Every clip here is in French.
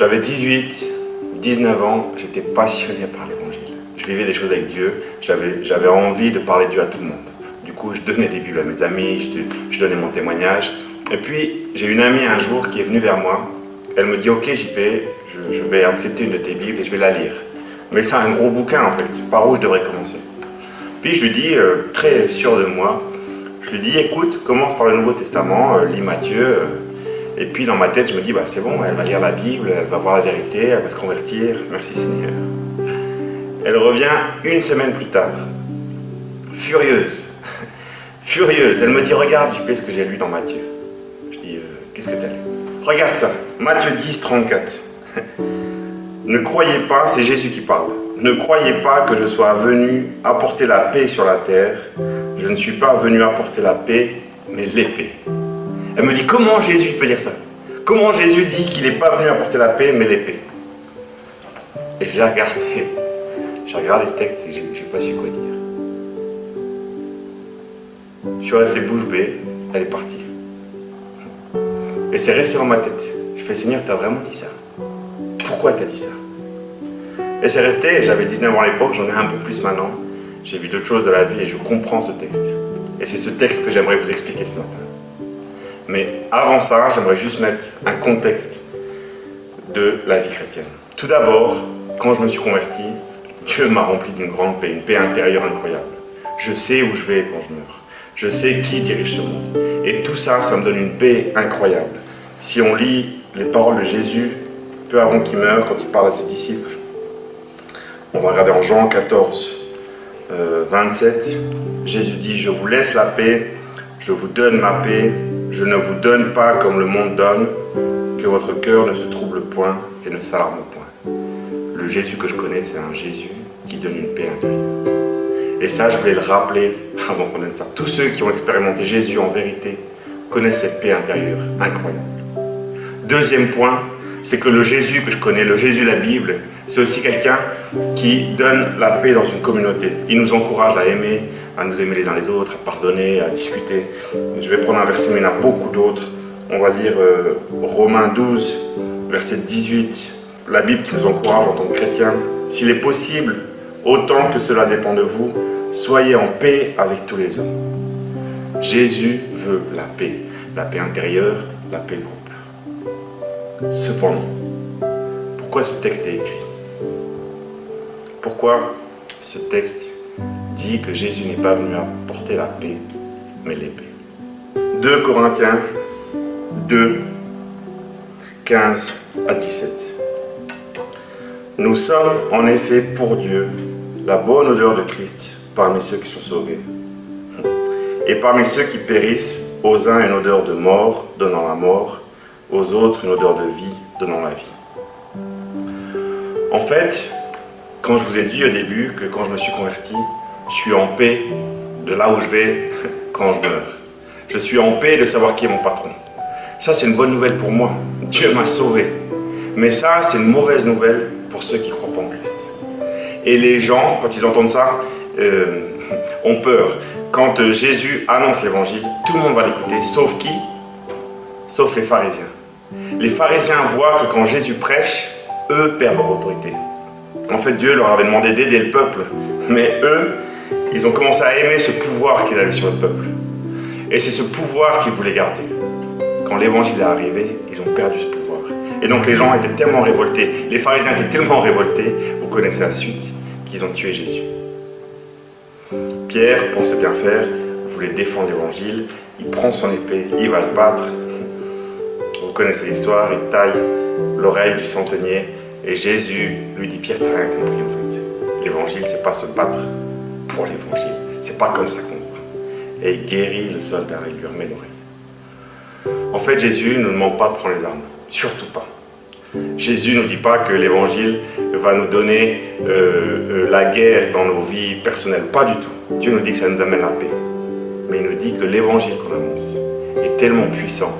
J'avais 18, 19 ans, j'étais passionné par l'évangile. Je vivais des choses avec Dieu, j'avais envie de parler de Dieu à tout le monde. Du coup, je donnais des Bibles à mes amis, je, donnais mon témoignage. Et puis, j'ai une amie un jour qui est venue vers moi. Elle me dit Ok, JP, je, je vais accepter une de tes Bibles et je vais la lire. Mais c'est un gros bouquin en fait, par où je devrais commencer? Puis je lui dis, euh, très sûr de moi, je lui dis écoute, commence par le Nouveau Testament, euh, lis Matthieu. Euh, et puis dans ma tête, je me dis bah, c'est bon, elle va lire la Bible, elle va voir la vérité, elle va se convertir, merci Seigneur. Elle revient une semaine plus tard, furieuse, furieuse. Elle me dit regarde, JP, ce que j'ai lu dans Matthieu. Je dis qu'est-ce que tu as lu? Regarde ça, Matthieu 10, 34. Ne croyez pas, c'est Jésus qui parle. Ne croyez pas que je sois venu apporter la paix sur la terre. Je ne suis pas venu apporter la paix, mais l'épée. Elle me dit comment Jésus peut dire ça? Comment Jésus dit qu'il n'est pas venu apporter la paix, mais l'épée? Et j'ai regardé, j'ai regardé ce texte et j'ai pas su quoi dire. Je suis resté bouche bée, elle est partie. Et c'est resté dans ma tête. Je fais Seigneur, tu as vraiment dit ça? Pourquoi tu as dit ça? Et c'est resté, j'avais 19 ans à l'époque, j'en ai un peu plus maintenant. J'ai vu d'autres choses de la vie et je comprends ce texte. Et c'est ce texte que j'aimerais vous expliquer ce matin. Mais avant ça, j'aimerais juste mettre un contexte de la vie chrétienne. Tout d'abord, quand je me suis converti, Dieu m'a rempli d'une grande paix, une paix intérieure incroyable. Je sais où je vais quand je meurs. Je sais qui dirige ce monde. Et tout ça, ça me donne une paix incroyable. Si on lit les paroles de Jésus, peu avant qu'il meure, quand il parle à ses disciples, on va regarder en Jean 14, 27. Euh, Jésus dit, je vous laisse la paix, je vous donne ma paix, je ne vous donne pas comme le monde donne, que votre cœur ne se trouble point et ne s'alarme point. Le Jésus que je connais, c'est un Jésus qui donne une paix intérieure. Et ça, je voulais le rappeler avant qu'on ait ça. Tous ceux qui ont expérimenté Jésus en vérité connaissent cette paix intérieure incroyable. Deuxième point, c'est que le Jésus que je connais, le Jésus de la Bible, c'est aussi quelqu'un qui donne la paix dans une communauté. Il nous encourage à aimer, à nous aimer les uns les autres, à pardonner, à discuter. Je vais prendre un verset, mais il y en a beaucoup d'autres. On va lire euh, Romains 12, verset 18. La Bible qui nous encourage en tant que chrétiens. S'il est possible, autant que cela dépend de vous, soyez en paix avec tous les hommes. Jésus veut la paix, la paix intérieure, la paix groupe. Cependant, pourquoi ce texte est écrit? Pourquoi ce texte que Jésus n'est pas venu apporter la paix, mais l'épée 2 Corinthiens 2, 15 à 17. Nous sommes en effet pour Dieu la bonne odeur de Christ parmi ceux qui sont sauvés. Et parmi ceux qui périssent, aux uns une odeur de mort donnant la mort, aux autres une odeur de vie donnant la vie. En fait, quand je vous ai dit au début que quand je me suis converti, je suis en paix de là où je vais quand je meurs. Je suis en paix de savoir qui est mon patron. Ça, c'est une bonne nouvelle pour moi. Dieu m'a sauvé. Mais ça, c'est une mauvaise nouvelle pour ceux qui ne croient pas en Christ. Et les gens, quand ils entendent ça, euh, ont peur. Quand euh, Jésus annonce l'évangile, tout le monde va l'écouter, sauf qui? Sauf les pharisiens les pharisiens voient que quand Jésus prêche, eux perdent leur autorité. En fait, Dieu leur avait demandé d'aider le peuple, mais eux, ils ont commencé à aimer ce pouvoir qu'il avait sur le peuple. Et c'est ce pouvoir qu'ils voulaient garder. Quand l'évangile est arrivé, ils ont perdu ce pouvoir. Et donc les gens étaient tellement révoltés, les pharisiens étaient tellement révoltés, vous connaissez la suite, qu'ils ont tué Jésus. Pierre pensait bien faire, voulait défendre l'évangile, il prend son épée, il va se battre, vous connaissez l'histoire, il taille l'oreille du centenier et Jésus lui dit Pierre, t'as rien compris en fait. L'évangile, c'est pas se battre pour l'évangile. C'est pas comme ça qu'on bat. Et il guérit le soldat, il lui remet l'oreille. En fait, Jésus ne nous demande pas de prendre les armes. Surtout pas. Jésus ne nous dit pas que l'évangile va nous donner euh, euh, la guerre dans nos vies personnelles. Pas du tout. Dieu nous dit que ça nous amène la paix. Mais il nous dit que l'évangile qu'on annonce est tellement puissant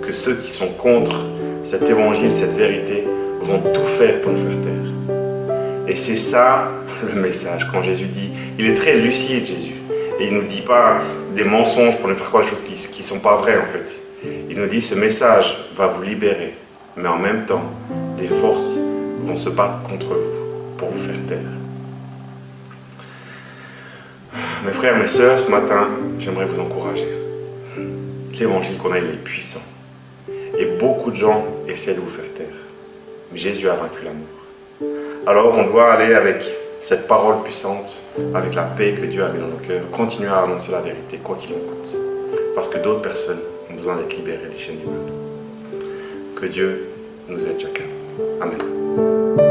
que ceux qui sont contre cet évangile, cette vérité, vont tout faire pour nous faire taire. Et c'est ça le message quand Jésus dit, il est très lucide Jésus, et il ne nous dit pas des mensonges pour nous faire croire des choses qui ne sont pas vraies en fait. Il nous dit, ce message va vous libérer Mais en même temps, des forces vont se battre contre vous pour vous faire taire. Mes frères, mes sœurs, ce matin, j'aimerais vous encourager. L'évangile qu'on a, il est puissant. Et beaucoup de gens essaient de vous faire taire. Mais Jésus a vaincu l'amour. Alors on doit aller avec cette parole puissante, avec la paix que Dieu a mis dans nos cœurs, continuer à annoncer la vérité, quoi qu'il en coûte. Parce que d'autres personnes ont besoin d'être libérées des chaînes du mal. Que Dieu nous aide chacun. Amen.